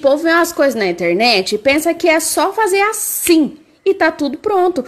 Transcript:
O povo vê umas coisas na internet e pensa que é só fazer assim e tá tudo pronto.